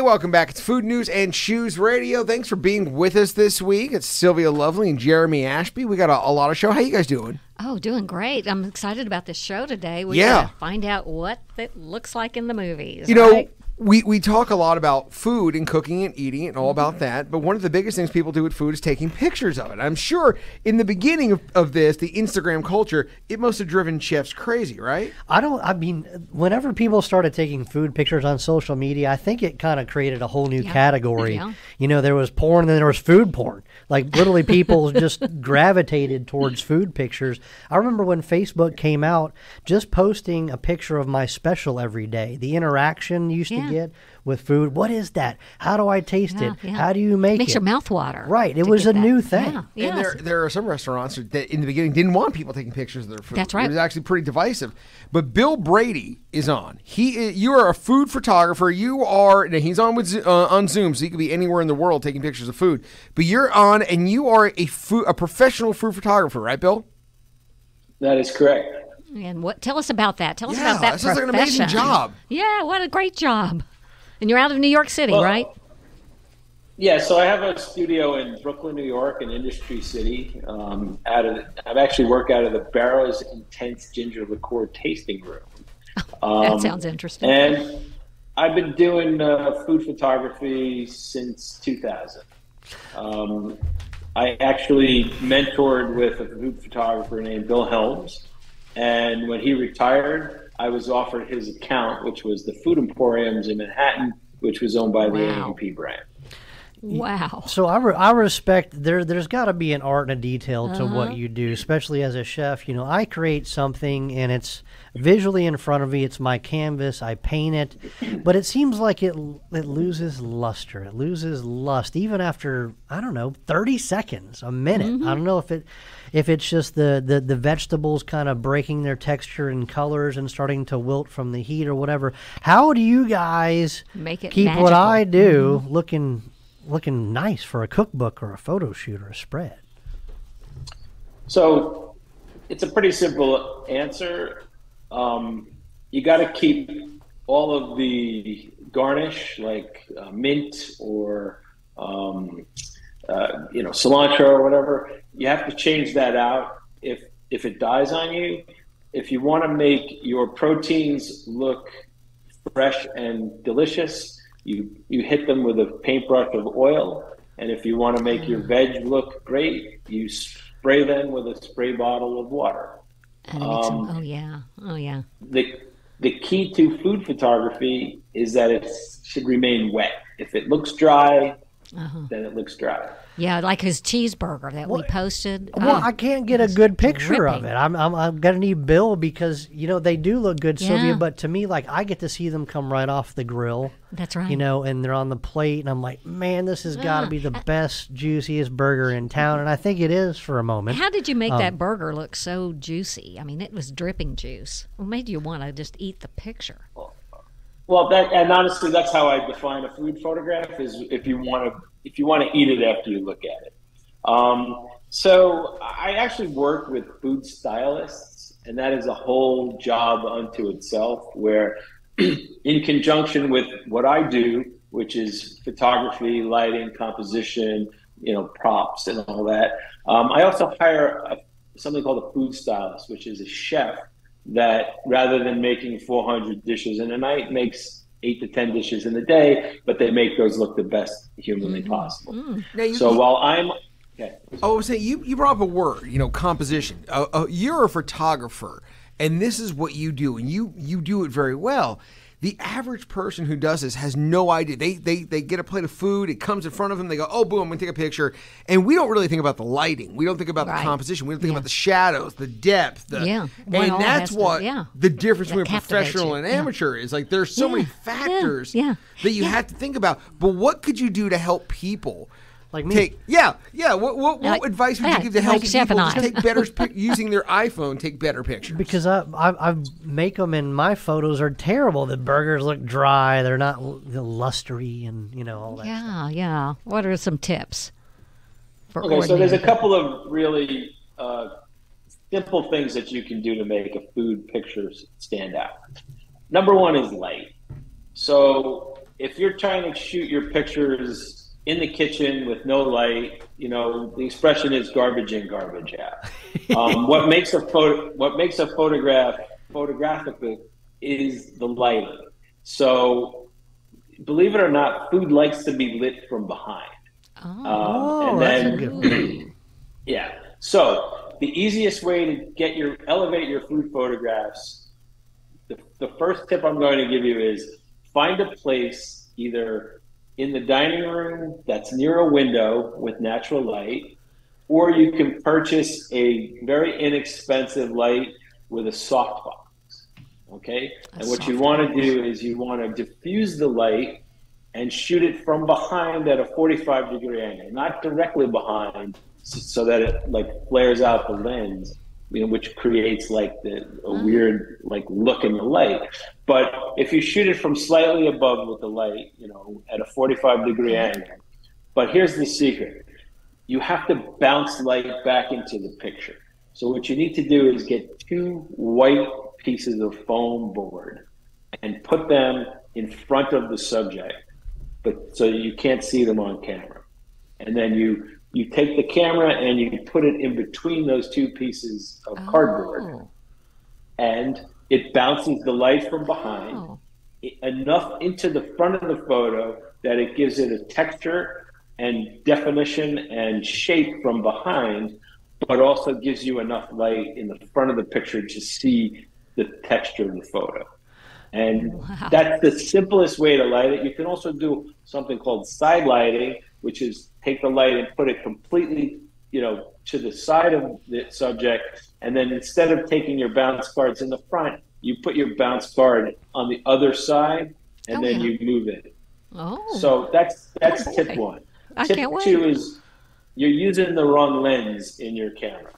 Hey, welcome back. It's Food News and Chews Radio. Thanks for being with us this week. It's Sylvia Lovely and Jeremy Ashby. We got a, a lot of show. How you guys doing? Oh, doing great. I'm excited about this show today. We Yeah. gotta find out what it looks like in the movies. You know, right? We, we talk a lot about food and cooking and eating and all Mm-hmm. about that, but one of the biggest things people do with food is taking pictures of it. I'm sure in the beginning of, of this, the Instagram culture, it must have driven chefs crazy, right? I don't. I mean, whenever people started taking food pictures on social media, I think it kind of created a whole new Yeah. category. Yeah. You know, there was porn, and then there was food porn. Like literally, people just gravitated towards food pictures. I remember when Facebook came out, just posting a picture of my special every day. The interaction used Yeah. to get with food. What is that? How do I taste Yeah, it? yeah. How do you make Makes it? your mouth water. Right, it was a that. new thing. Yeah. And there, there are some restaurants that in the beginning didn't want people taking pictures of their food. That's right. It was actually pretty divisive. But Bill Brady is on. He, you are a food photographer. You are. now, He's on with uh, on Zoom, so he could be anywhere in the world taking pictures of food. But you're on, and you are a food, a professional food photographer, right, Bill? That is correct. And what? Tell us about that. Tell us Yeah, about that that sounds like an amazing profession. job. Yeah, what a great job. And you're out of New York City, Well, right? Yeah, so I have a studio in Brooklyn, New York, in Industry City. Um, out of I've actually worked out of the Barrows Intense Ginger Liqueur Tasting Room. Um, that sounds interesting. And I've been doing uh, food photography since 2000. Um, I actually mentored with a food photographer named Bill Helms, and when he retired, I was offered his account, which was the Food Emporiums in Manhattan, which was owned by the Wow. A&P brand. Wow. So I, re- I respect there. There's got to be an art and a detail to Uh-huh. what you do, especially as a chef. You know, I create something and it's visually in front of me. It's my canvas. I paint it, but it seems like it it loses luster. It loses lust even after I don't know 30 seconds, a minute. Mm-hmm. I don't know if it if it's just the the, the vegetables kind of breaking their texture and colors and starting to wilt from the heat or whatever. How do you guys Make it keep what. I do looking looking nice for a cookbook or a photo shoot or a spread. So it's a pretty simple answer. Um, you got to keep all of the garnish, like uh, mint or um, uh, you know cilantro or whatever. You have to change that out if if it dies on you. If you want to make your proteins look fresh and delicious, you you hit them with a paintbrush of oil. And if you want to make your veg look great, you spray them with a spray bottle of water. And it makes them- um, oh yeah. Oh yeah. The the key to food photography is that it should remain wet. If it looks dry, Uh-huh. then it looks dry. Yeah, like his cheeseburger that we posted. Well, Oh, I can't get a good picture of it. I'm, I'm, I'm gonna need Bill because you know they do look good, Sylvia. But to me, like I get to see them come right off the grill, that's right. you know, and they're on the plate, and I'm like, man, this has got to be the best, juiciest burger in town, and I think it is for a moment. How did you make Um, that burger look so juicy? I mean, it was dripping juice. What made you want to just eat the picture? Well, that and honestly, that's how I define a food photograph: is if you want to if you want to eat it after you look at it. Um, so I actually work with food stylists, and that is a whole job unto itself. Where, in conjunction with what I do, which is photography, lighting, composition, you know, props, and all that, um, I also hire a, something called a food stylist, which is a chef that rather than making 400 dishes in a night makes eight to 10 dishes in a day, but they make those look the best humanly possible. Now, you, So while I'm, okay, Oh, I was saying you, you brought up a word, you know, composition. Uh, uh, you're a photographer, and this is what you do, and you you do it very well. The average person who does this has no idea. They they they get a plate of food, it comes in front of them, they go, "Oh, boom, I'm gonna take a picture," and we don't really think about the lighting. We don't think about Right. the composition. We don't think Yeah. about the shadows, the depth, the Yeah. And that's has to- what yeah. the difference That between a professional and Yeah. amateur is. Like there's so many Yeah. Yeah. factors Yeah. that you Yeah. have to think about. But what could you do to help people? Like me. Take yeah, yeah. What what, what Like- advice would yeah, you give to help Chef people just take better using their iPhone, take better pictures? because I, I I make them and my photos are terrible. The burgers look dry. They're not l- lustery and you know all that. Yeah, yeah. What are some tips for okay, so there's a couple of really uh, simple things that you can do to make a food picture stand out. Number one is light. So if you're trying to shoot your pictures in the kitchen with no light, you know, the expression is garbage in, garbage out. Um, what makes a photo, what makes a photograph photographic is the lighting. So, believe it or not, food likes to be lit from behind. Oh, Oh, and that's a then, yeah. So the easiest way to get your elevate your food photographs, the, the first tip I'm going to give you is find a place either in the dining room that's near a window with natural light, or you can purchase a very inexpensive light with a softbox. Okay, A and what you want to do is you want to diffuse the light and shoot it from behind at a 45 degree angle, not directly behind, so that it like flares out the lens, you know, which creates like the a mm-hmm. weird like look in the light. But if you shoot it from slightly above with the light, you know, at a 45 degree mm-hmm. angle. But here's the secret: you have to bounce light back into the picture. So what you need to do is get two white pieces of foam board and put them in front of the subject, but so you can't see them on camera. And then you you take the camera and you put it in between those two pieces of cardboard, Oh, and it bounces the light from behind oh. enough into the front of the photo that it gives it a texture and definition and shape from behind, but also gives you enough light in the front of the picture to see the texture of the photo. And Wow. that's the simplest way to light it. You can also do something called side lighting, which is take the light and put it completely, you know, to the side of the subject. And then instead of taking your bounce cards in the front, you put your bounce card on the other side and Oh, then yeah. you move it. Oh, So that's that's Oh, tip one. I tip can't wait. two is you're using the wrong lens in your camera.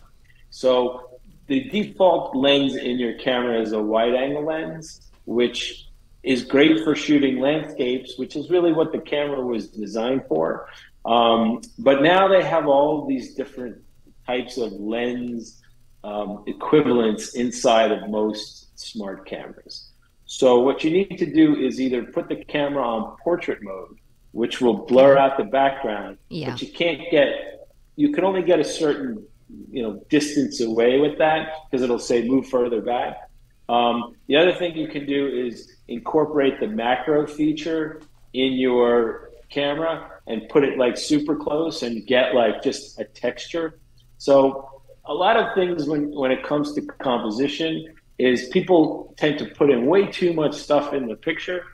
So the default lens in your camera is a wide angle lens, which is great for shooting landscapes, which is really what the camera was designed for. Um, but now they have all these different types of lens um, equivalents inside of most smart cameras. So what you need to do is either put the camera on portrait mode, which will blur out the background, Yeah. but you can't get, you can only get a certain, you know, distance away with that because it'll say move further back. Um, the other thing you can do is incorporate the macro feature in your camera and put it like super close and get like just a texture. So a lot of things when, when it comes to composition is people tend to put in way too much stuff in the picture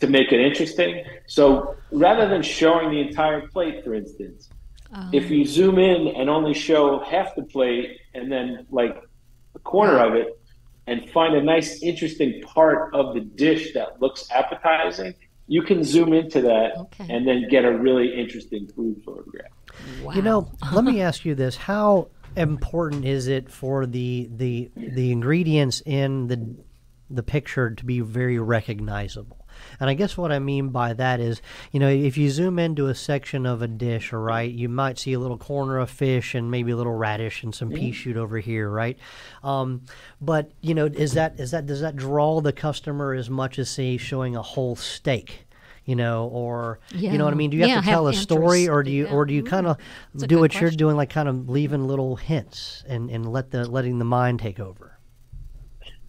to make it interesting. So rather than showing the entire plate, for instance, Oh. if you zoom in and only show half the plate and then like a corner of it and find a nice interesting part of the dish that looks appetizing, you can zoom into that Okay. and then get a really interesting food photograph. wow. You know, let me ask you this: How important is it for the the the ingredients in the the picture to be very recognizable? And I guess what I mean by that is, you know, if you zoom into a section of a dish, right, you might see a little corner of fish and maybe a little radish and some pea shoot over here, right? Um, but you know, is that is that does that draw the customer as much as say showing a whole steak? You know, or you know what I mean? Do you have to tell a story, interest. or do you, Yeah. or do you kind of do good what you're doing, like kind of leaving little hints and, and let the letting the mind take over.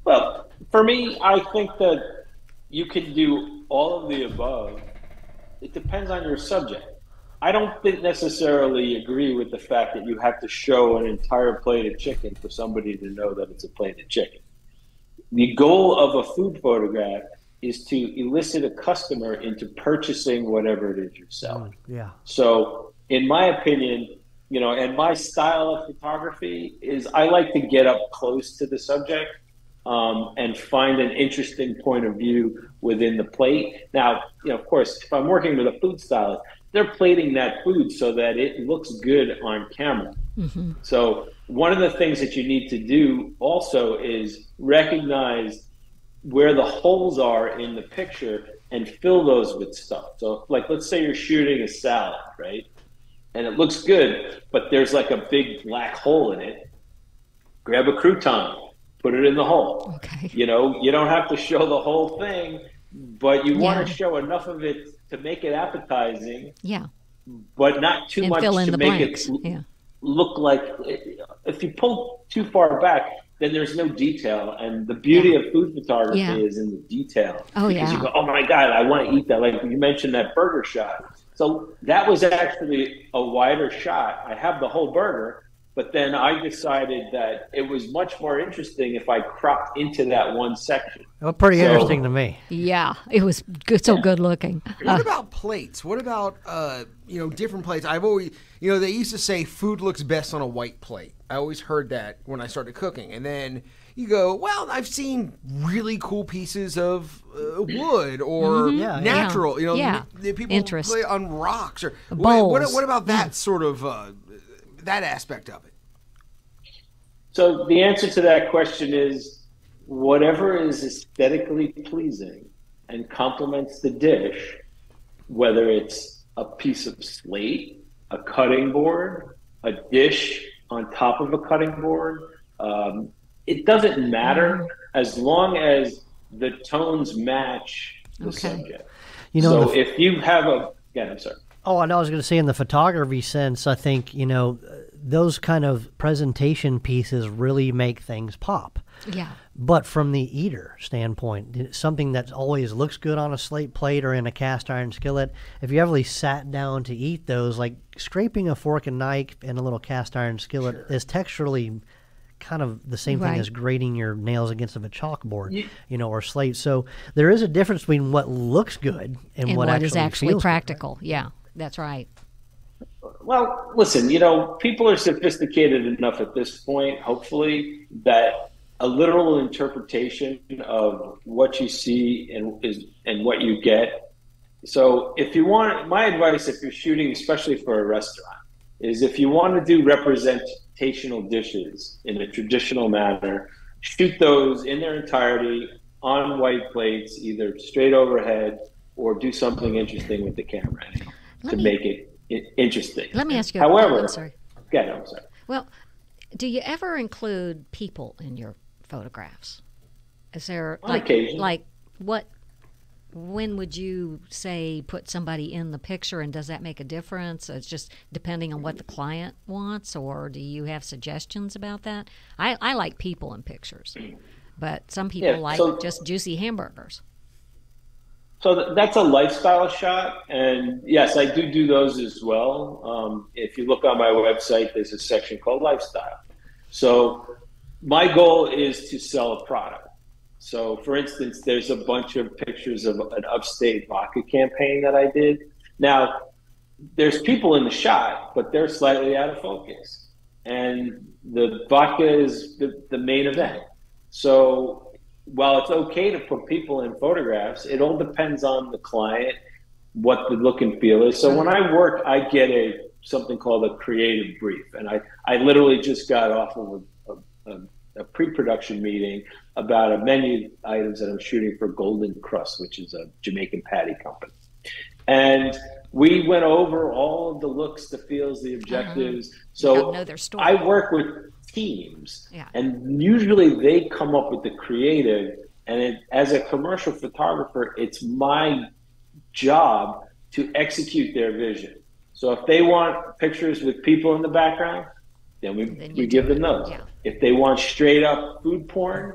Well, for me, I think that you can do all of the above. It depends on your subject. I don't think necessarily agree with the fact that you have to show an entire plate of chicken for somebody to know that it's a plate of chicken. The goal of a food photograph is to elicit a customer into purchasing whatever it is you're selling. Mm, yeah. So, in my opinion, you know, and my style of photography is I like to get up close to the subject um, and find an interesting point of view within the plate. Now, you know, of course, if I'm working with a food stylist, they're plating that food so that it looks good on camera. So, one of the things that you need to do also is recognize where the holes are in the picture and fill those with stuff. So, like, let's say you're shooting a salad, right? And it looks good, but there's like a big black hole in it. Grab a crouton, put it in the hole. Okay. You know, you don't have to show the whole thing, but you want to show enough of it to make it appetizing, Yeah. but not too And much to the make blanks. it Yeah. look like. If you pull too far back, then there's no detail, and the beauty of food photography Yeah. is in the detail. Oh, because yeah. you go, oh my god, I want to eat that. Like you mentioned that burger shot. So that was actually a wider shot. I have the whole burger, but then I decided that it was much more interesting if I cropped into that one section. Well, pretty So- interesting to me. Yeah. It was good, so good looking. What about plates? What about uh, you know different plates? I've always you know they used to say food looks best on a white plate. I always heard that when I started cooking, and then you go, well, I've seen really cool pieces of uh, wood or Yeah, yeah. natural. You know, Yeah. the people Interest. play on rocks or what, what, Bowls. what about that sort of uh, that aspect of it? So the answer to that question is whatever is aesthetically pleasing and complements the dish, whether it's a piece of slate, a cutting board, a dish on top of a cutting board, um, it doesn't matter as long as the tones match the Okay. subject. You know, so the- if you have a, yeah, I'm sorry. Oh, I know. I was going to say in the photography sense, I think you know those kind of presentation pieces really make things pop. Yeah. But from the eater standpoint, something that always looks good on a slate plate or in a cast iron skillet, if you ever really sat down to eat those, like scraping a fork and knife in a little cast iron skillet is texturally kind of the same thing as grating your nails against of a chalkboard, Ye- you know, or slate. So there is a difference between what looks good and, And what, what actually is actually feels good, right? practical. Yeah. That's right. Well, listen, you know, people are sophisticated enough at this point, hopefully, that a literal interpretation of what you see and is and what you get. So, if you want, my advice, if you're shooting, especially for a restaurant, is if you want to do representational dishes in a traditional manner, shoot those in their entirety on white plates, either straight overhead or do something interesting with the camera Let to me- make it interesting. Let me ask you. However, I'm sorry. yeah, no, I'm sorry. Well, do you ever include people in your photographs? Is there On like occasion. like what? When would you say put somebody in the picture, and does that make a difference? It's just depending on what the client wants, or do you have suggestions about that? I, I like people in pictures, but some people Yeah, like so- just juicy hamburgers. So th- that's a lifestyle shot, and yes, I do do those as well. Um, if you look on my website, there's a section called lifestyle. So my goal is to sell a product. So, for instance, there's a bunch of pictures of an upstate vodka campaign that I did. Now, there's people in the shot, but they're slightly out of focus, and the vodka is the, the main event. So while it's okay to put people in photographs, it all depends on the client, what the look and feel is. So when I work, I get a something called a creative brief, and I I literally just got off of a, a, a pre-production meeting about a menu items that I'm shooting for Golden Crust, which is a Jamaican patty company, and we went over all of the looks, the feels, the mm-hmm. objectives. So gotta know their story. I work with teams, Yeah. and usually they come up with the creative. And it, as a commercial photographer, it's my job to execute their vision. So if they want pictures with people in the background, then we, Then we give them those. yeah. If they want straight up food porn,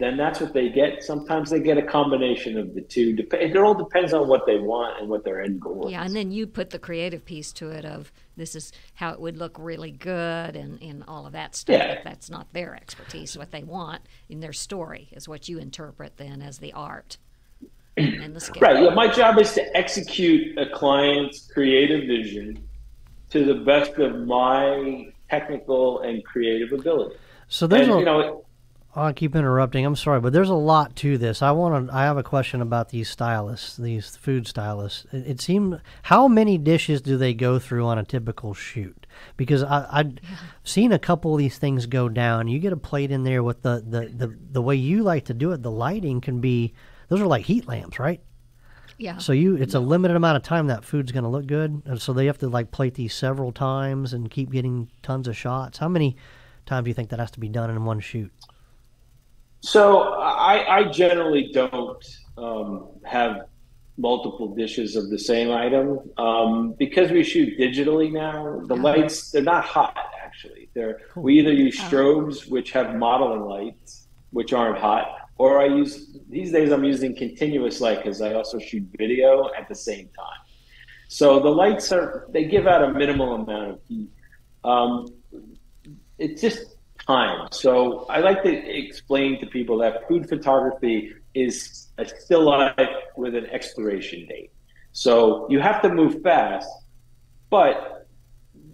then that's what they get. Sometimes they get a combination of the two. It all depends on what they want and what their end goal is. Yeah, and then you put the creative piece to it of this is how it would look really good and, and all of that stuff. Yeah. If that's not their expertise, what they want in their story is what you interpret then as the art and the skill. Right. Yeah. My job is to execute a client's creative vision to the best of my technical and creative ability. So there's And a, you know, Oh, I keep interrupting. I'm sorry, but there's a lot to this. I want to. I have a question about these stylists, these food stylists. It, it seemed how many dishes do they go through on a typical shoot? Because I, I've seen a couple of these things go down. You get a plate in there with the, the, the, the way you like to do it. The lighting can be. Those are like heat lamps, right? Yeah. So you, it's a limited amount of time that food's going to look good, and so they have to like plate these several times and keep getting tons of shots. How many times do you think that has to be done in one shoot? So I, I generally don't um, have multiple dishes of the same item um, because we shoot digitally now. The lights they're not hot actually. They're we either use strobes which have modeling lights which aren't hot, or I use these days I'm using continuous light because I also shoot video at the same time. So the lights are they give out a minimal amount of heat. Um, it's just time. So I like to explain to people that food photography is a still life with an expiration date. So you have to move fast. But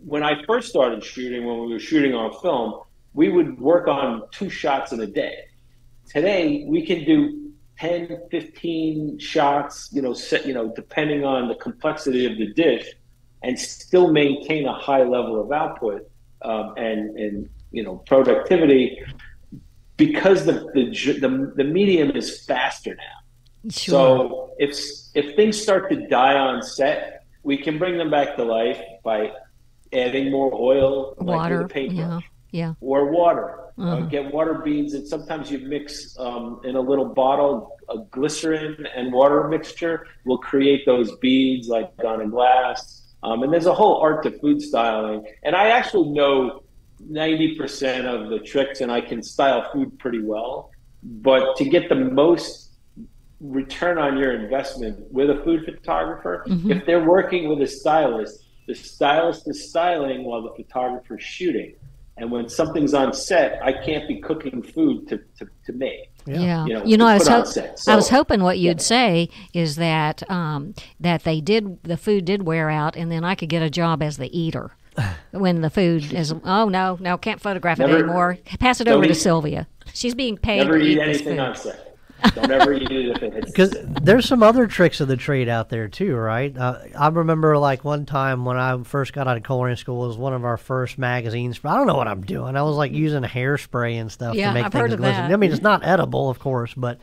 when I first started shooting, when we were shooting on film, we would work on two shots in a day. Today we can do 10, 15 shots, you know, set, you know, depending on the complexity of the dish, and still maintain a high level of output um, and and you know productivity because the the, the, the medium is faster now. Sure. So if if things start to die on set, we can bring them back to life by adding more oil, Water. paintbrush Yeah. Yeah. or water. Uh, Uh-huh. get water beads, and sometimes you mix um, in a little bottle a glycerin and water mixture will create those beads like on a glass. Um, and there's a whole art to food styling, and I actually know ninety percent of the tricks, and I can style food pretty well. But to get the most return on your investment with a food photographer, if they're working with a stylist, the stylist is styling while the photographer's shooting. And when something's on set, I can't be cooking food to, to, to make. Yeah, You know, you know, I was put on hop- set. I was hoping what you'd say is that um, that they did the food did wear out, and then I could get a job as the eater when the food is. Oh no, no, can't photograph it anymore. Pass it don't over to Sylvia. She's being paid Never to eat eat anything food. on set. Don't ever eat it if it hits. Because there's some other tricks of the trade out there too, right? Uh, I remember like one time when I first got out of culinary school, it was one of our first magazines. I don't know what I'm doing. I was like using hairspray and stuff Yeah, to make I've things glisten. I mean, it's not edible, of course, but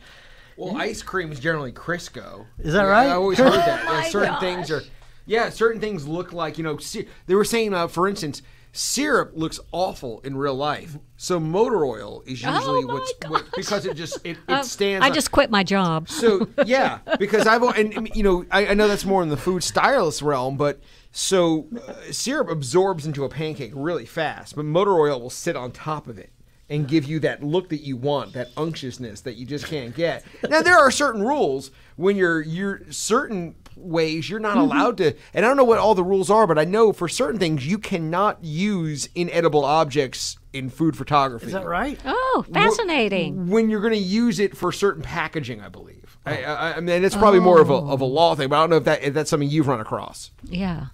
Well, ice cream is generally Crisco. Is that Yeah, right? I always heard that. Oh my Yeah, certain things are, yeah, certain things look like you know. They were saying, uh, for instance, syrup looks awful in real life. So motor oil is usually Oh what's what, because it just it, it Uh, stands. I on- just quit my job. so yeah, because I've and and, you know I, I know that's more in the food stylist realm, but so uh, syrup absorbs into a pancake really fast, but motor oil will sit on top of it and give you that look that you want, that unctuousness that you just can't get. Now there are certain rules when you're you're certain ways you're not mm-hmm. allowed to and I don't know what all the rules are, but I know for certain things you cannot use inedible objects in food photography is that right? Oh, fascinating. when you're going to use it for certain packaging, I believe. I, I, I mean, it's probably more of a, of a law thing, but I don't know if that if that's something you've run across. Yeah.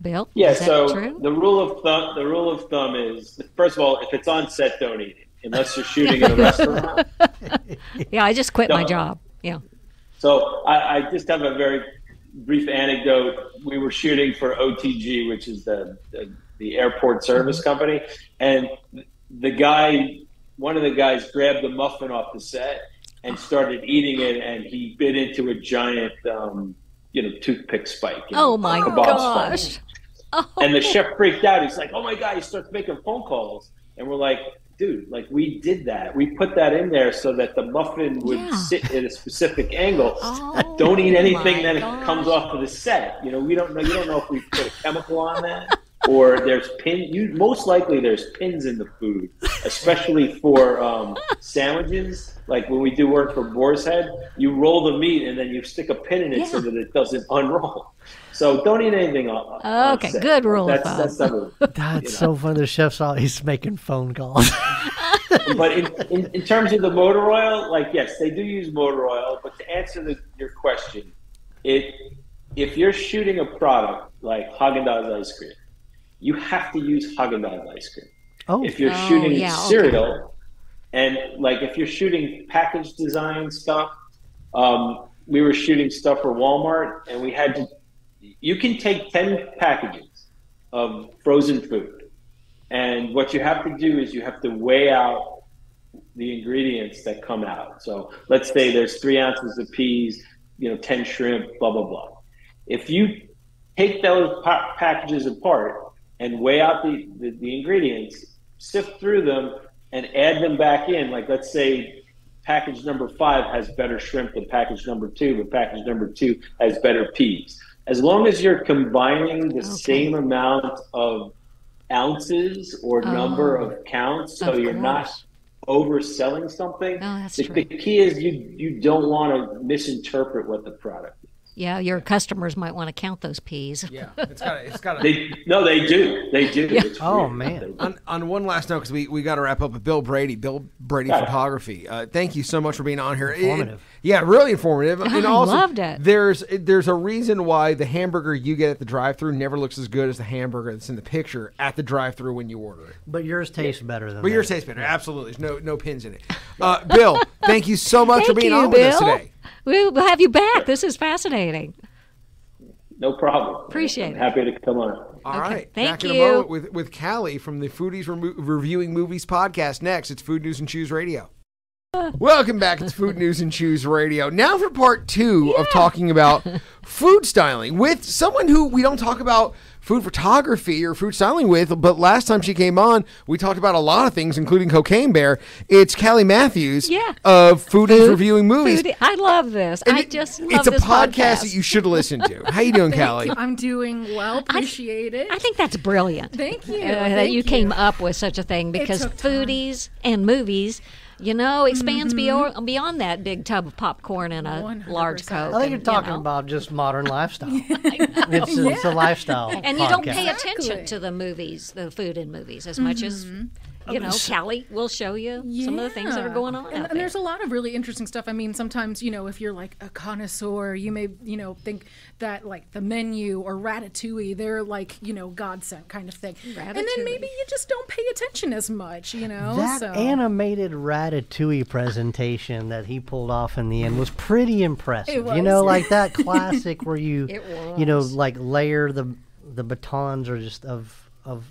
Bill? Yeah, is that so true? the rule of thumb the rule of thumb is first of all, if it's on set, don't eat it unless you're shooting in a restaurant. yeah, I just quit my job. Yeah. So I, I just have a very brief anecdote. We were shooting for OTG, which is the the, the airport service company, and the guy, one of the guys, grabbed the muffin off the set and started eating it, and he bit into a giant, um, you know, toothpick spike. you know, Oh my kebab spike. gosh. And the chef freaked out. He's like, "Oh my god!" He starts making phone calls, and we're like, "Dude, like we did that. We put that in there so that the muffin would Yeah. sit at a specific angle. Oh, don't eat oh anything my that it gosh. comes off of the set. You know, we don't know. You don't know if we put a chemical on that." Or there's pin. You most likely there's pins in the food, especially for um, sandwiches. Like when we do work for Boar's Head, you roll the meat and then you stick a pin in it so that it doesn't unroll. So don't eat anything on. on Okay, set. good rule of That's thumb. that's number. That's so funny. The chef's always making phone calls. but in, in, in terms of the motor oil, like yes, they do use motor oil. But to answer the, your question, it if you're shooting a product like Haagen Dazs ice cream, you have to use Haagen Dazs ice cream. oh, If you're Oh, shooting yeah, okay. cereal, and like if you're shooting package design stuff, um, we were shooting stuff for Walmart, and we had to. You can take ten packages of frozen food, and what you have to do is you have to weigh out the ingredients that come out. So let's say there's three ounces of peas, you know, ten shrimp, blah blah blah. If you take those pa- packages apart and weigh out the, the, the ingredients, sift through them, and add them back in. Like let's say package number five has better shrimp than package number two, but package number two has better peas. As long as you're combining the same amount of ounces or oh, number of counts, so Oh. Of you're not overselling something. Oh, that's the, the key is you you don't want to misinterpret what the product. Yeah, your customers might want to count those peas. Yeah, it's got it's got They no, they do. They do. It's Oh, weird. man. On, on one last note, because we, we got to wrap up with Bill Brady, Bill Brady Yeah. Photography. Uh, thank you so much for being on here. It- Informative. yeah, really informative. and I also, loved it. There's there's a reason why the hamburger you get at the drive-through never looks as good as the hamburger that's in the picture at the drive-through when you order it. But yours tastes better than But yours tastes better. Absolutely, there's no no pins in it. Uh, Bill, thank you so much for being you, on Bill. with us today. We'll have you back. This is fascinating. No problem. Appreciate I'm it. happy to come on. All Okay, right, thank back in a you. moment with with Kali from the Foodies Remo- Reviewing Movies podcast. Next, it's Food News and Chews Radio. Uh. Welcome back. It's Food News and Chews Radio. Now for part two of talking about food styling with someone who we don't talk about food photography or food styling with, but last time she came on, we talked about a lot of things, including Cocaine Bear. It's Kali Mattheus Yeah. of Foodies Reviewing Movies. Food- I love this. And I it- just love it's a this podcast, that you should listen to. How you doing, Callie? I'm doing well. Appreciate it. I think that's brilliant. Thank you. uh, that Thank you, came up with such a thing because took time. foodies and movies, you know, expands Mm-hmm. beyond, beyond that big tub of popcorn and a 100%. large coke. I think and, you're you talking know. about just modern lifestyle. it's, it's a lifestyle. And you don't podcast. pay attention to the movies, the food in movies, as much as you oh, know. Kali will show you some of the things that are going on And, out and there. there's a lot of really interesting stuff. I mean, sometimes, you know, if you're like a connoisseur, you may, you know, think that like the menu or ratatouille, they're like, you know, God sent kind of thing. And then maybe you just don't pay attention as much, you know? That so. animated Ratatouille presentation that he pulled off in the end was pretty impressive. It You know, like that classic where you, It you know, like layer the the batons or just of of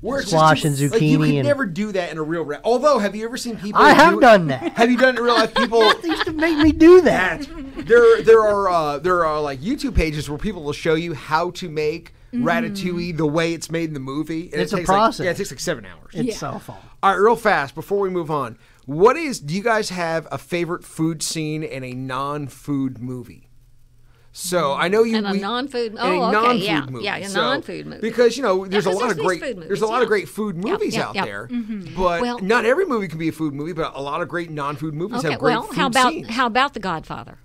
Where it's squash just- and Like you zucchini could and- never do that in a real. Re- Although, have you ever seen people? I do have it- done that. Have you done it in real life? People. They used to make me do that. there, there are uh, there are like YouTube pages where people will show you how to make ratatouille the way it's made in the movie. And It's it a takes like- process. yeah, it takes like seven hours. It's Yeah. so fun. All right, real fast before we move on. What is? Do you guys have a favorite food scene in a non-food movie? So I know you In a we- non-food- in oh, a okay, non-food yeah, movie. yeah, a So- non-food movie. Because you know there's a 'cause lot there's of great food movies, there's a lot yeah. of great food movies yeah, out yeah. there, mm-hmm. but Well- not every movie can be a food movie. But a lot of great non-food movies okay, have great well, food how about scenes. how about The Godfather?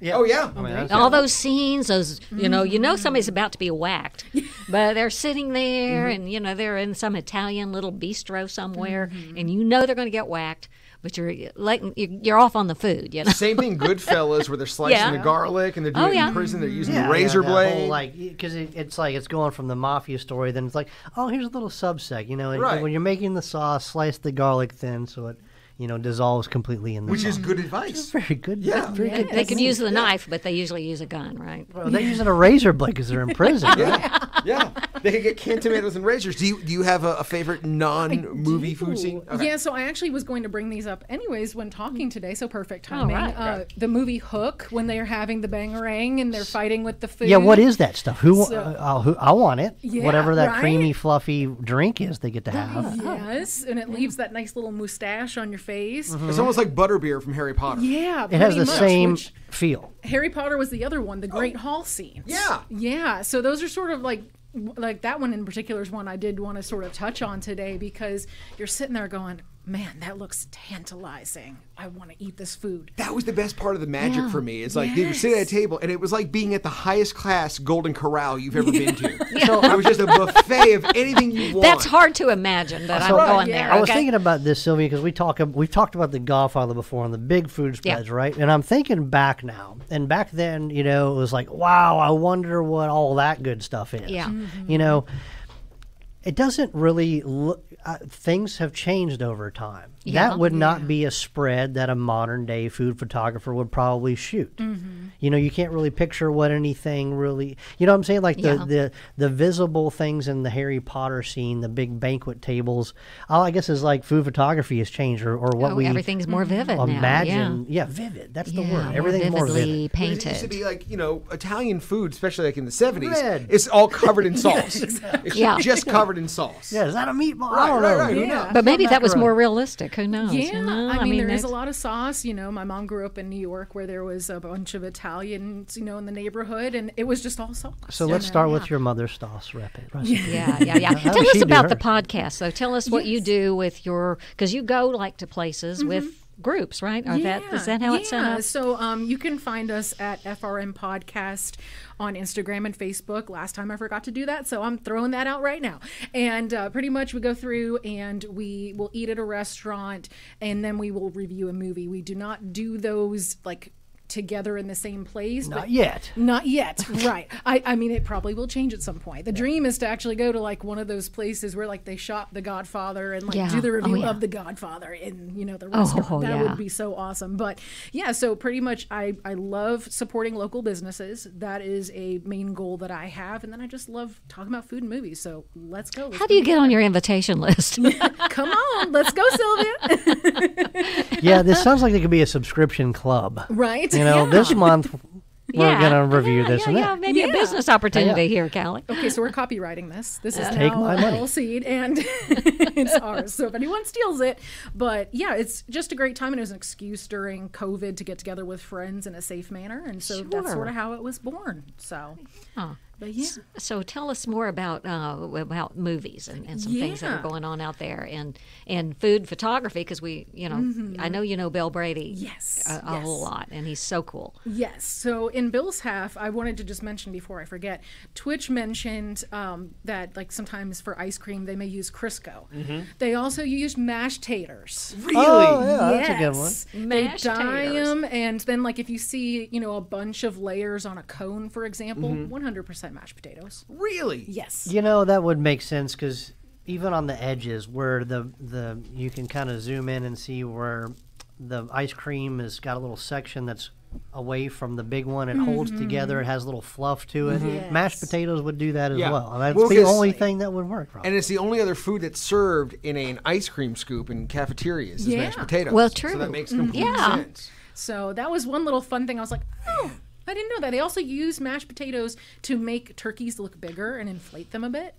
Yeah. oh yeah, I mean, all those scenes those you know you know somebody's mm. about to be whacked but they're sitting there mm-hmm. and you know they're in some italian little bistro somewhere mm-hmm. and you know they're going to get whacked but you're letting you- you're off on the food you know Same thing, Goodfellas, where they're slicing Yeah. the garlic and they're doing Oh, it in prison. They're using Yeah, the razor yeah, blade. Whole, like, because it, it's like it's going from the mafia story, then it's like, oh, here's a little subsec. You know, and Right. when you're making the sauce, slice the garlic thin so it, you know, dissolves completely in the which sauce. is good advice. very good. Yeah. very good. they could use the knife but they usually use a gun right Well, they're using a razor blade because they're in prison. right? Yeah, yeah. They could get canned tomatoes and razors. Do you do you have a, a favorite non-movie food scene? Okay. Yeah, so I actually was going to bring these up anyways when talking today, so perfect timing. right. Uh, the movie Hook, when they're having the bangarang and they're fighting with the food. Yeah, what is that stuff? Who, So- uh, uh, who I want it. Yeah, Whatever that right? creamy, fluffy drink is, they get to have. Yes, and it leaves that nice little mustache on your face. It's almost like butterbeer from Harry Potter. Yeah, It has the much, same which feel. Harry Potter was the other one, the Great oh. Hall scenes. Yeah. Yeah, so those are sort of like like that one in particular is one I did want to sort of touch on today because you're sitting there going, "Man, that looks tantalizing. I want to eat this food." That was the best part of the magic Yeah. for me. It's like you were sitting at a table, and it was like being at the highest class Golden Corral you've ever been to. So it was just a buffet of anything you want. that's hard to imagine but i'm So- going Yeah. there I was okay? thinking about this, Sylvia, because we talk we've talked about the Godfather before on the big food Yeah. spreads, right? And I'm thinking back now, and back then, you know, it was like, wow, I wonder what all that good stuff is. Yeah. Mm-hmm. You know, it doesn't really look. Uh, things have changed over time. Yeah. That would not be a spread that a modern day food photographer would probably shoot. Mm-hmm. You know, you can't really picture what anything really. You know what I'm saying? Like the Yeah. the the visible things in the Harry Potter scene, the big banquet tables. All I guess is like food photography has changed, or, or what oh, we everything's more vivid now imagine. Yeah. vivid. That's the yeah, word. more Everything's more vividly vivid. It used to be like you know Italian food, especially like in the seventies. Red. It's all covered in sauce. It's Yeah. just covered in sauce. Yeah, is that a meatball? Right, I don't right, know. right. Who Yeah. but maybe that was more realistic Who knows? Yeah, you know? I mean, there is a lot of sauce. You know, my mom grew up in New York where there was a bunch of Italians, you know, in the neighborhood, and it was just all sauce. So let's know, start yeah. with your mother's sauce recipe. recipe. Yeah, yeah, yeah. Tell us she do about the podcast, though. Tell us what you do with your because you go like to places with groups, right? Are that is that how it's set Mm-hmm. up? So um, you can find us at FRM Podcast on Instagram and Facebook. Last time I forgot to do that, so I'm throwing that out right now. And uh, pretty much we go through and we will eat at a restaurant, and then we will review a movie. We do not do those like together in the same place. Not yet. Not yet, right? I, I mean, it probably will change at some point. The dream is to actually go to like one of those places where like they shot The Godfather and like Yeah. do the Oh, review yeah. of The Godfather in you know the oh, restaurant. Oh, that yeah. would be so awesome. But yeah, so pretty much I I love supporting local businesses. That is a main goal that I have, and then I just love talking about food and movies. So let's go. Let's How do you get on your invitation list? Come on, let's go, Sylvia. Yeah, this sounds like it could be a subscription club. right? You know, Yeah. this month we're yeah. going to review yeah, this yeah, and yeah, that. maybe a business opportunity Yeah. here, Kali. Okay, so we're copywriting this. This is Take now my money. seed, and it's ours. So if anyone steals it, but yeah, it's just a great time and it was an excuse during COVID to get together with friends in a safe manner, and so that's sort of how it was born. So, Huh. But yeah, So tell us more about uh, about movies and, and some things that are going on out there and and food photography because we you know I know you know Bill Brady Mm-hmm. Yes, a, a whole lot and he's so cool. Yes. So in Bill's half, I wanted to just mention before I forget, Twitch mentioned um, that like sometimes for ice cream they may use Crisco. They also use mashed taters. Really? Oh, yeah, that's a good one. Mashed they dye taters. them, and then like if you see, you know, a bunch of layers on a cone, for example, Mm-hmm. one hundred percent mashed potatoes. Really? Yes. You know, that would make sense because even on the edges where the, the you can kind of zoom in and see where the ice cream has got a little section that's away from the big one. It mm-hmm. holds together. It has a little fluff to it. Mm-hmm. Mashed potatoes would do that as Yeah. well. And that's Well, the 'cause- only thing that would work. Probably. And it's the only other food that's served in a- an ice cream scoop in cafeterias is mashed Yeah. potatoes. Well, So true. that makes complete mm-hmm. Yeah. sense. So that was one little fun thing. I was like, oh, I didn't know that. They also use mashed potatoes to make turkeys look bigger and inflate them a bit.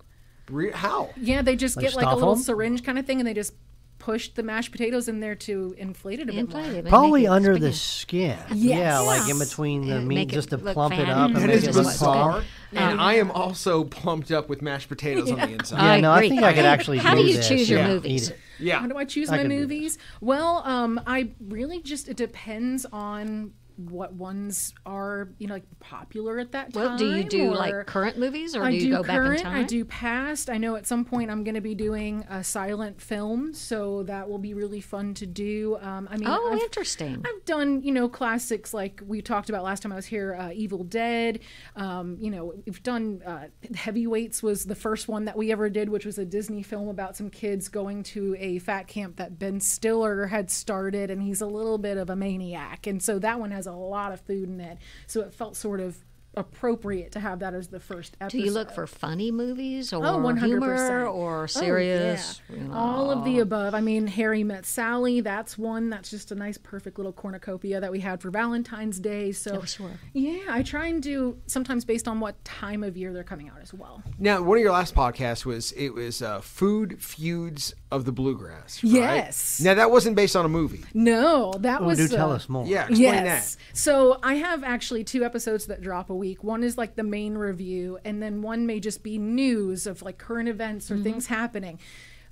Re- how? Yeah, they just Like get like a little little 'em? syringe kind of thing, and they just push the mashed potatoes in there to inflate it a bit more. Inflated, they Probably make it under the skin. Yes. Yeah, like in between the meat, make it just to look plump it up and That make is it just look like bizarre. plump. And I am also plumped up with mashed potatoes on the inside. Yeah, I no, I think I could actually How do do you this. choose your Yeah, movies? Yeah. How do I choose I my can do this. movies? Well, um, I really just it depends on what ones are you know like popular at that time. Well, do you do like current movies or I do you do go current, back in time? I do past. I know at some point I'm going to be doing a silent film, so that will be really fun to do. Um, I mean, Oh, I've, interesting. I've done, you know, classics like we talked about last time I was here, uh, Evil Dead. Um, you know, we've done uh, Heavyweights was the first one that we ever did, which was a Disney film about some kids going to a fat camp that Ben Stiller had started, and he's a little bit of a maniac, and so that one has a lot of food in it. So it felt sort of appropriate to have that as the first episode. do you look for funny movies or Oh, humor or Oh, serious? yeah. you know? All of the above. I mean, Harry Met Sally, that's one that's just a nice, perfect little cornucopia that we had for Valentine's Day. So, Oh, sure. yeah, I try and do sometimes based on what time of year they're coming out as well. Now, one of your last podcasts was it was uh, food feuds of the bluegrass. right? Yes. Now that wasn't based on a movie. No, that Oh, was. do uh, tell us more. Yeah, explain yes. So I have actually two episodes that drop a week. One is like the main review, and then one may just be news of like current events or Mm-hmm. things happening.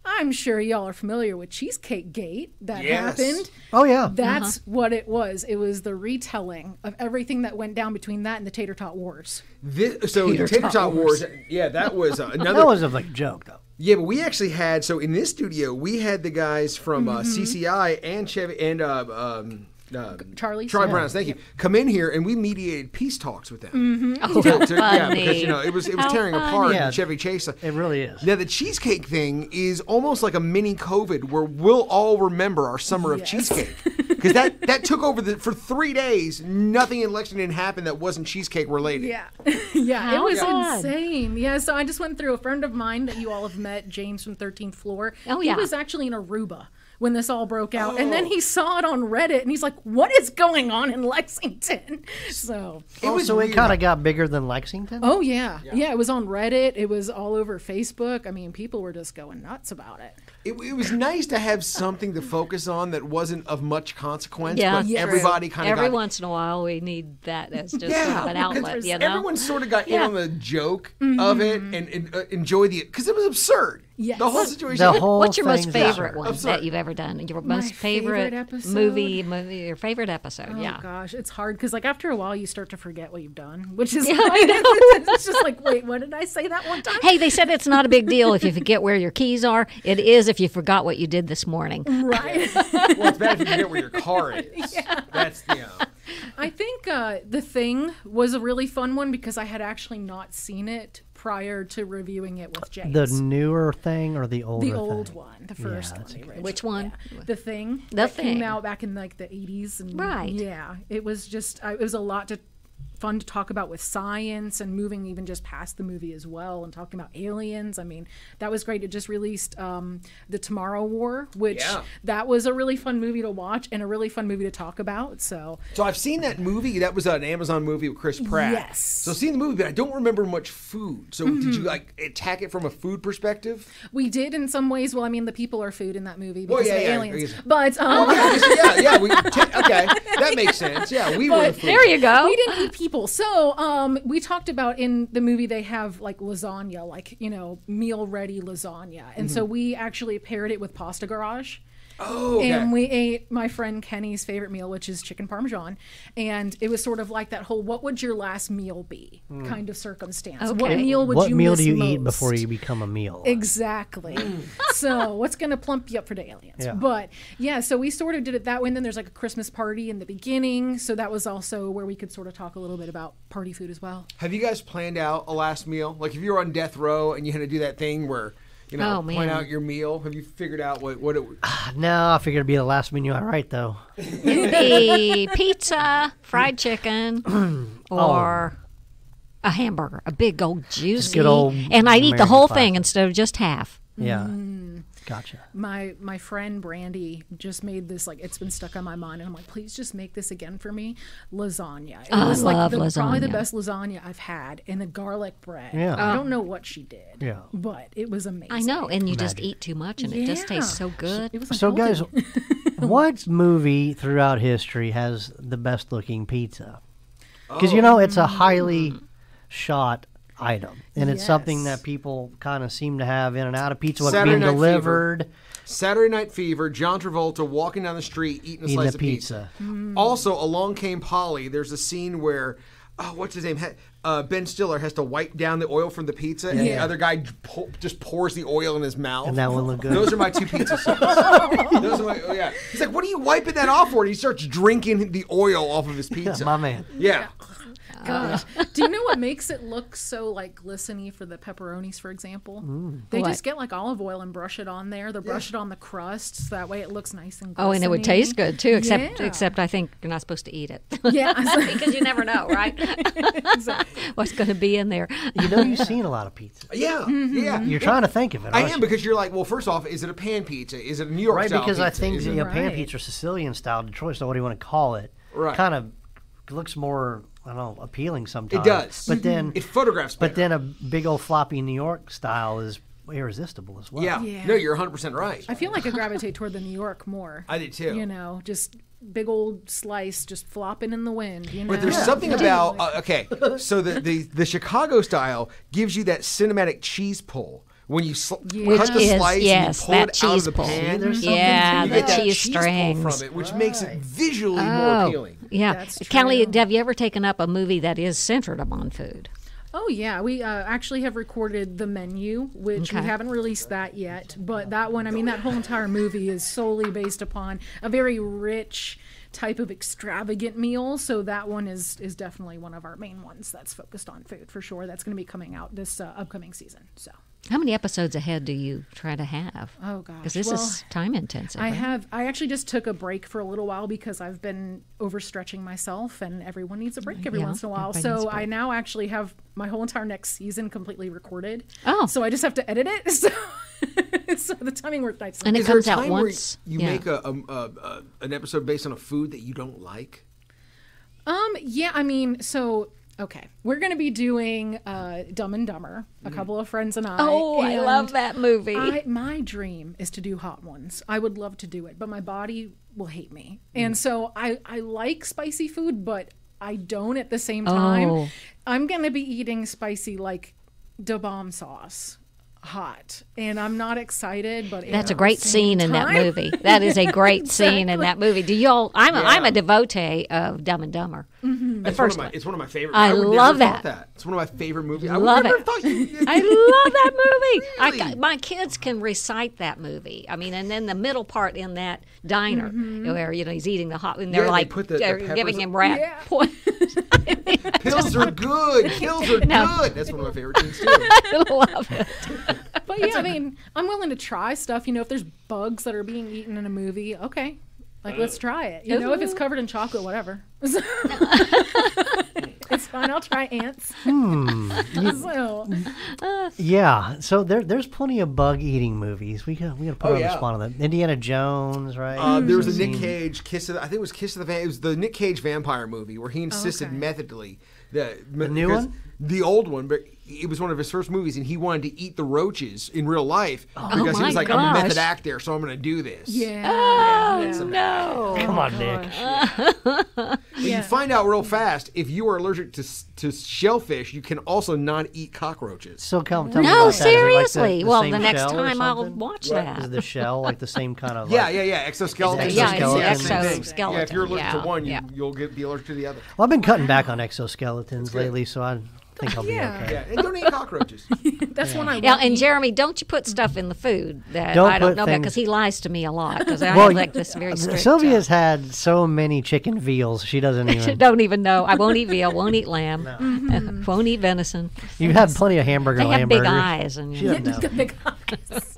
I'm sure y'all are familiar with Cheesecake Gate that Yes. happened. Oh yeah. That's what it was. It was the retelling of everything that went down between that and the Tater Tot Wars. This, so Tater the Tater Tot Tot Wars. Wars. Yeah, that was uh, another. that was a like joke though. Yeah, but we actually had so in this studio we had the guys from uh, Mm-hmm. CCI and Chevy and uh, um, uh, Charlie's? Charlie Yeah. Brown's. Thank you. Come in here and we mediated peace talks with them. Mm-hmm. Oh, To- to- yeah, funny. because you know it was it was How tearing funny. apart Yeah. in Chevy Chase. It really is. Now the cheesecake thing is almost like a mini COVID where we'll all remember our summer of cheesecake because that that took over the for three days. Nothing in Lexington happened that wasn't cheesecake related. Yeah. yeah, it was fun. insane. Yeah, so I just went through a friend of mine that you all have met, James from 13th Floor. Oh, yeah. He was actually in Aruba when this all broke out. And then he saw it on Reddit and he's like, what is going on in Lexington? So, It was so it kind of got bigger than Lexington. oh, yeah. yeah. it was on Reddit. It was all over Facebook. I mean, people were just going nuts about it. It, it was nice to have something to focus on that wasn't of much consequence, Yeah, but true. everybody kind of Every got once in a while, we need that as just yeah, sort of an outlet. You know, everyone sort of got in on the joke of it and, and uh, enjoyed the because it was absurd. Yes. The whole situation. The whole What's your most favorite one that you've ever done? Your most favorite favorite, episode? movie, movie, your favorite episode? Oh yeah. gosh, it's hard because like after a while you start to forget what you've done, which is Yeah, I know. it's just like wait, what did I say that one time? Hey, they said it's not a big deal if you forget where your keys are. It is if you forgot what you did this morning. Right. well, it's bad if you forget where your car is. Yeah. That's you know. I think uh, the thing was a really fun one because I had actually not seen it prior to reviewing it with James. The newer thing or the older the old thing? one, the first that's one. a the good original, Which one? yeah. The thing. The that Thing. came out back in like the 80s and Right. Yeah, it was just I, it was a lot to fun to talk about with science and moving even just past the movie as well and talking about aliens. I mean, that was great. It just released um, the Tomorrow War, which Yeah. that was a really fun movie to watch and a really fun movie to talk about. So So I've seen that movie. That was an Amazon movie with Chris Pratt. Yes. So I've seen the movie, but I don't remember much food. So did Mm-hmm. you like attack it from a food perspective? we did in some ways. Well, I mean, the people are food in that movie Well, yeah, of the yeah, aliens. guess- But um, yeah, yeah, yeah. We, t- okay, that makes sense. Yeah, we were the food. There you go. we didn't eat people. So um, we talked about in the movie they have like lasagna, like you know meal ready lasagna, and so we actually paired it with Pasta Garage. Oh, okay. And we ate my friend Kenny's favorite meal, which is chicken parmesan, and it was sort of like that whole "what would your last meal be" hmm. kind of circumstance. What meal would what you meal miss do you most? eat before you become a meal? Exactly. Hmm. so what's going to plump you up for the aliens? Yeah. But yeah, so we sort of did it that way. And then there's like a Christmas party in the beginning. So that was also where we could sort of talk a little bit about party food as well. Have you guys planned out a last meal? Like if you were on death row and you had to do that thing where you know Oh, plan man. out your meal, have you figured out what what it? would- no, I figured it'd be the last menu I write though. It'd be pizza, fried chicken, Oh. or a hamburger, a big old juicy. good old and I'd eat the whole classic. thing instead of just half. Yeah, Mm. Gotcha. My my friend Brandy just made this like it's been stuck on my mind, and I'm like, please just make this again for me, lasagna. It oh, I was like love the, probably the best lasagna I've had, and the garlic bread. Yeah. I don't oh. know what she did. Yeah. but it was amazing. I know, and you just eat too much, and it just tastes so Yeah. good. It was So, guys, what movie throughout history has the best looking pizza? Because you oh. know it's a highly mm. shot item, and it's something that people kind of seem to have in and out of pizza. What's Saturday being Night Fever. delivered? Saturday Night Fever, John Travolta walking down the street eating a Eating slice of pizza. pizza. Also, along came Polly. There's a scene where, oh, what's his name? Uh, ben Stiller has to wipe down the oil from the pizza, and the other guy po- just pours the oil in his mouth. And that one looked good. Those are my two pizza sets. Those are my, oh yeah. He's like, "What are you wiping that off for?" And he starts drinking the oil off of his pizza. My man. Yeah. Gosh. Do you know what makes it look so like glisteny for the pepperonis, for example? They What? just get like olive oil and brush it on there. They brush it on the crust so that way it looks nice and Oh, and it would taste good too. Except, Yeah. except I think you're not supposed to eat it Yeah. because you never know, right? What's going to be in there? You know you've seen a lot of pizza. Yeah. Mm-hmm. Yeah. You're trying to think of it. I am you? because you're like, well, first off, is it a pan pizza? Is it a New York right style because I think Is you it- know, pan pizza or Sicilian style, Detroit style, what do you want to call it? Right. Kind of looks more, I don't know, appealing sometimes. It does. But then, it photographs but then a big old floppy New York style is irresistible as well. yeah. Yeah. No, you're 100 percent right. I feel like I gravitate toward the New York more. I did too. You know, just big old slice just flopping in the wind. You know, But there's something about uh, okay. So the, the the Chicago style gives you that cinematic cheese pull when you sl- Which cut the is- slice yes, and you pull that it out of cheese the pan. There's something Yeah, you the get that cheese cheese pull strings. from it, which makes it Right. visually more Oh, appealing. yeah. That's Kelly, true. have you ever taken up a movie that is centered upon food? Oh yeah, we uh, actually have recorded the menu, which Okay. we haven't released that yet. But that one, I mean, that whole entire movie is solely based upon a very rich type of extravagant meal. So that one is is definitely one of our main ones that's focused on food for sure. That's going to be coming out this uh, upcoming season. So How many episodes ahead do you try to have? Oh, gosh. because this Well, is time intensive. I right? have I actually just took a break for a little while because I've been overstretching myself, and everyone needs a break every Yeah, once in a while. So a I break. now actually have my whole entire next season completely recorded. Oh. so I just have to edit it. So so the timing worked nice. And it Is there a comes out time where once. you yeah. make a, a, a an episode based on a food that you don't like? Um, yeah, I mean, so okay, we're gonna be doing uh, Dumb and Dumber. A couple of friends and I. Oh, I love that movie. I, my dream is to do hot ones. I would love to do it, but my body will hate me. And so I, I like spicy food, but I don't at the same time. Oh. I'm going to be eating spicy like da bomb sauce hot. And I'm not excited, but That's a great the same scene in that movie. That is a great scene in that movie. Do y'all? I'm a, I'm a devotee of Dumb and Dumber. Mm-hmm. The It's first one one. of my, it's one of my favorite. I would love that. that. It's one of my favorite movies. I Love would never it. you. I love that movie. Really? got, my kids can recite that movie. I mean, and then the middle part in that diner where you know he's eating the hot, and they're Yeah, they like put the- the they're peppers giving him rat Yeah. poison. Pills are good. Pills are No. good. That's one of my favorite things too. I love it. But yeah, I mean, I'm willing to try stuff. You know, if there's bugs that are being eaten in a movie, okay. Like, let's uh, try it. You know, if it's covered in chocolate, whatever. It's fine. I'll try ants. so, Yeah, so there, there's plenty of bug eating movies. We got we got to put Oh, on yeah. the spot on that. Indiana Jones, right? Uh, there was a Nick Cage kiss of the, I think it was Kiss of the Van. It was the Nick Cage vampire movie where he insisted okay. methodly that the new one? the old one, but it was one of his first movies, and he wanted to eat the roaches in real life oh because he was like, "I'm a method actor, so I'm going to do this." yeah. Oh no! Come on, Nick. Oh, but you find out real fast if you are allergic to to shellfish, you can also not eat cockroaches. So come tell me No, about that. Is it like the- seriously. the well, the next time I'll watch Is that. the shell like the same kind of? Yeah, like- yeah, yeah. Exoskeleton. Yeah, it's the exoskeleton, Yeah, if you're allergic yeah, to one, you, yeah. you'll get be allergic to the other. Well, I've been cutting back on exoskeletons lately, so I think I'll be Yeah. okay. Yeah, and don't eat cockroaches. That's one I Yeah, won't and eat. Jeremy, don't you put stuff in the food that Don't I don't put know about because he lies to me a lot because I Well, have like this very strict. Sylvia's had so many chicken veals, she doesn't uh, even. don't even know. I won't eat veal. Won't eat lamb. uh, won't eat venison. You've plenty of hamburger They have lamb big burgers. eyes, and She you know, doesn't know. Big eyes.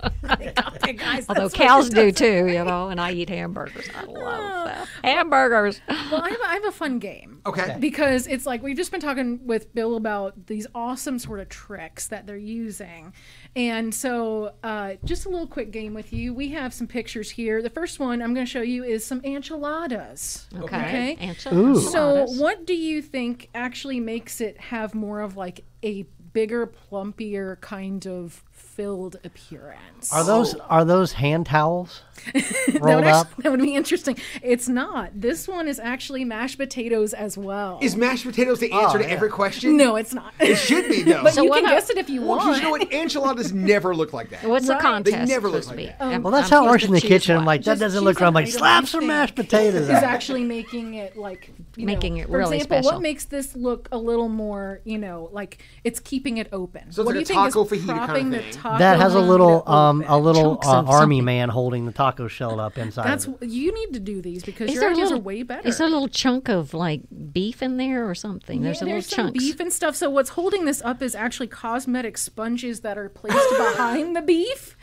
They got big eyes. although cows do does. too, you know, and I eat hamburgers. I love that. hamburgers. Well, I have, I have a fun game. Okay. Because it's like we've just been talking with Bill about these awesome sort of tricks that they're using. And so, uh, just a little quick game with you. We have some pictures here. The first one I'm going to show you is some enchiladas. Okay. Okay. Enchiladas. So, what do you think actually makes it have more of like a bigger, plumpier kind of filled appearance? Are those are those hand towels that rolled would, up? that would be interesting. It's not. This one is actually mashed potatoes as well. Is mashed potatoes the oh, answer to yeah. every question? no, it's not. It should be though. but So you can are- guess it if you well, 'cause want. you know what? Enchiladas never look like that. What's the contest They never look to like be? that. I'm- Well, that's I'm how it works in the to choose kitchen. I'm one. like, that Just doesn't look right. I'm like, item slap some mashed potatoes is actually making it like you Making know, it for really example, special. what makes this look a little more, you know, like it's keeping it open. So it's what do a you think taco is fajita kind of the thing. taco That has a little um a little uh, army something. man holding the taco shell up inside. That's of it. you need to do these because Is your a ideas little, are way better. Is there a little chunk of like beef in there or something? There's a little there's some chunks. beef and stuff. So what's holding this up is actually cosmetic sponges that are placed behind the beef,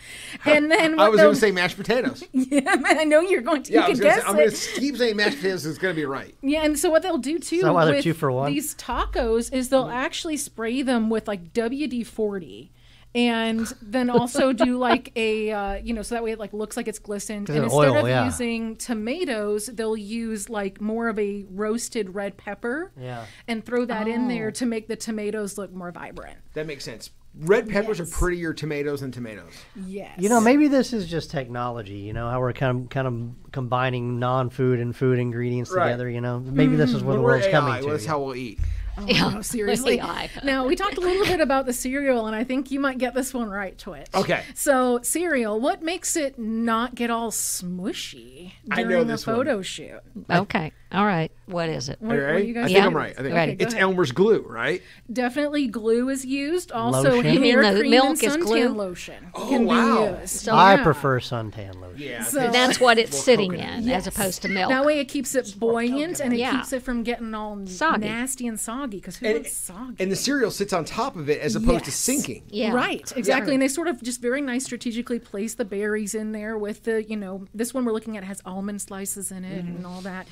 and then I was going to say mashed potatoes. yeah, man, I know you're going to. Yeah, I you was can going to guess say. I'm going to keep saying mashed potatoes. It's going to be right. Yeah, and so what they'll do too that with two for one? these tacos is they'll actually spray them with like WD forty. And then also do like a uh, you know so that way it like looks like it's glistened. And instead oil, of yeah. using tomatoes, they'll use like more of a roasted red pepper. Yeah. And throw that in Oh. there to make the tomatoes look more vibrant. That makes sense. Red peppers Yes. are prettier tomatoes than tomatoes. Yes. You know, maybe this is just technology. You know how we're kind of kind of combining non-food and food ingredients Right. together. You know, maybe this is mm-hmm. where the We're world's AI. coming Well, to. that's yeah. how we'll eat. Oh, seriously. Now we talked a little bit about the cereal, and I think you might get this one right, Twitch. Okay. So cereal, what makes it not get all smushy I know during a this photo one. shoot? Okay. All right. What is it? What, Are you what ready? you guys I Yeah. think I'm right. I think Okay, it's. Elmer's glue, right? Definitely glue is used. Also, Lotion? hair the cream milk and is suntan glue? lotion Oh, can wow. be used. So- I Yeah. prefer suntan lotion. Yeah. So- That's what it's sitting coconut. in, as opposed to milk. That way, it keeps it buoyant and it Yeah. keeps it from getting all Soggy. nasty and soggy. Because who And, wants soggy? and the cereal sits on top of it as opposed to sinking. yeah. Right, exactly. And they sort of just very nice strategically place the berries in there with the, you know, this one we're looking at has almond slices in it Mm-hmm. and all that.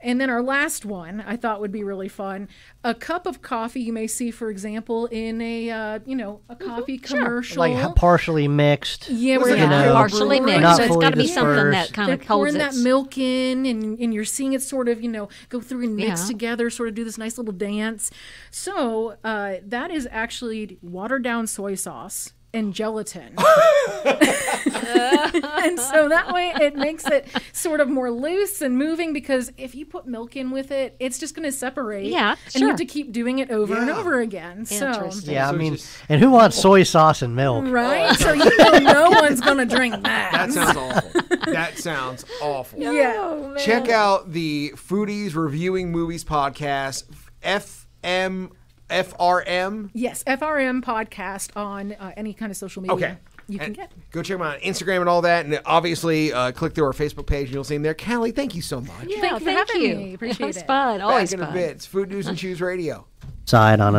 And then our last one I thought would be really fun. A cup of coffee you may see, for example, in a uh, you know a coffee commercial. Like partially mixed. yeah, where like they a have know, partially mixed. Not So it's got to be something that dispersed. kind They're of holds pouring that milk in, and, and you're seeing it sort of, you know, go through and mix Yeah. together, sort of do this nice little dance. So uh, that is actually watered down soy sauce and gelatin. and so that way it makes it sort of more loose and moving because if you put milk in with it, it's just going to separate. Yeah, And you have to keep doing it over and over again. So. Yeah, I mean, and who wants soy sauce and milk? Right? So you know no one's going to drink that. That sounds awful. That sounds awful. yeah. Oh, Check out the Foodies Reviewing Movies podcast, FM, FRM. Yes, FRM podcast on uh, any kind of social media Okay. you can get. Go check them out on Instagram and all that. And obviously, uh, click through our Facebook page and you'll see them there. Kali, thank you so much. Yeah, Thank you for thank having you. me. Appreciate It was it. fun. Always Back in a bit. It's Food News and Chews Radio. Side on a